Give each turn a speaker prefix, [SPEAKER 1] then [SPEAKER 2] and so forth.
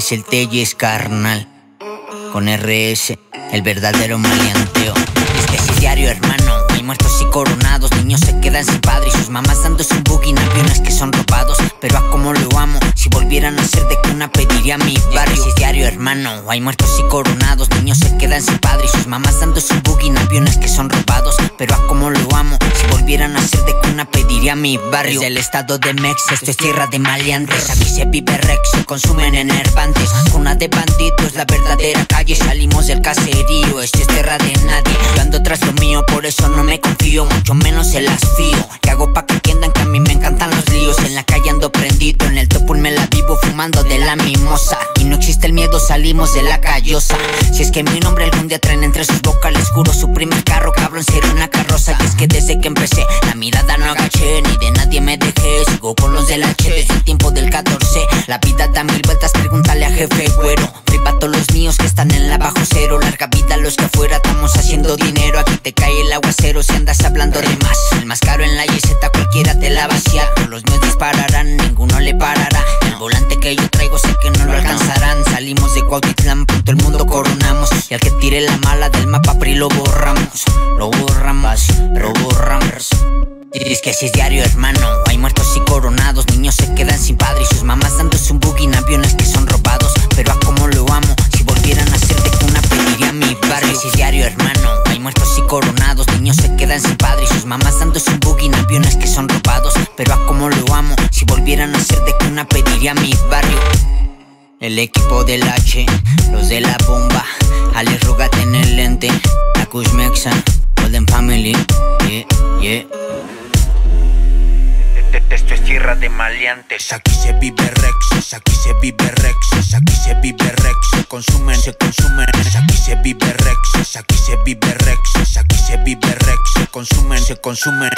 [SPEAKER 1] Es el Telles carnal. Con RS, el verdadero maleanteo. Mamás dándose un boogie en aviones que son robados. Pero a como lo amo. Si volvieran a ser de cuna, pediría mi barrio. Es diario, hermano. Hay muertos y coronados. Niños se quedan sin padre sus mamás dándose un boogie en aviones que son robados. Pero a como lo amo. Si volvieran a ser de cuna, pediría mi barrio. Desde el estado de Mex, esto es tierra de maleantes. Aquí se vive Rex, se consumen enervantes. Cuna de bandidos, la verdadera calle. Salimos del caserío, esto es tierra de nadie. Mío, por eso no me confío, mucho menos se las fío. ¿Qué hago pa' que entiendan que a mí me encantan los líos? En la calle ando prendido, en el topul me la vivo fumando de la mimosa. Y no existe el miedo, salimos de la callosa. Si es que mi nombre algún día traen entre sus vocales, juro su primer carro, cabrón, será una carroza. Y es que desde que empecé, la mirada no agaché, ni de nadie me dejé. Sigo con los del H desde el tiempo del 14. La vida da mil vueltas, pregúntale a jefe güero. Todos los míos que están en la bajo cero. Larga vida los que afuera estamos haciendo dinero. Te cae el aguacero si andas hablando de más. El más caro en la yeseta, cualquiera te la vacía. Los míos dispararán, ninguno le parará. El volante que yo traigo sé que no lo alcanzarán. Salimos de Cuautitlán, punto el mundo coronamos. Y al que tire la mala del mapa, PRI lo borramos. Lo borramos, lo borramos. Y que si es diario, hermano. Hay muertos y coronados. Niños se quedan sin padre y sus mamás dándose Sin padre y sus mamás dándose un boogie en aviones que son robados. Pero a como lo amo, si volvieran a ser de cuna, pediría mi barrio. El equipo del H, los de la bomba, Ale Rugate en el lente, la Mexa, Golden Family,
[SPEAKER 2] tierra de maleantes.
[SPEAKER 3] Aquí se vive Rex, aquí se vive Rex, aquí se vive Rex, se consumen, se consumen. Aquí se vive Rex, aquí se vive Rex, aquí se vive Rex, se consumen, se consumen.